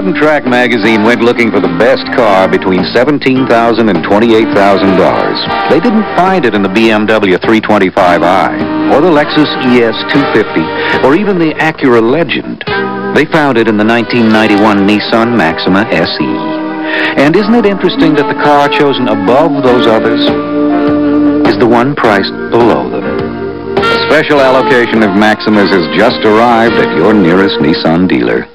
Road and Track magazine went looking for the best car between $17,000 and $28,000. They didn't find it in the BMW 325i, or the Lexus ES 250, or even the Acura Legend. They found it in the 1991 Nissan Maxima SE. And isn't it interesting that the car chosen above those others is the one priced below them? A special allocation of Maximas has just arrived at your nearest Nissan dealer.